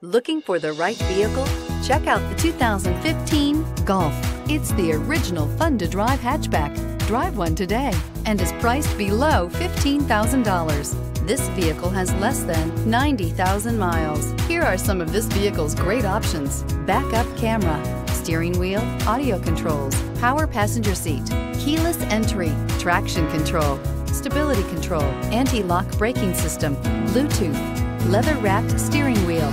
Looking for the right vehicle? Check out the 2015 Golf. It's the original fun-to-drive hatchback. Drive one today and is priced below $15,000. This vehicle has less than 90,000 miles. Here are some of this vehicle's great options. Backup camera, steering wheel, audio controls, power passenger seat, keyless entry, traction control, stability control, anti-lock braking system, Bluetooth, leather-wrapped steering wheel,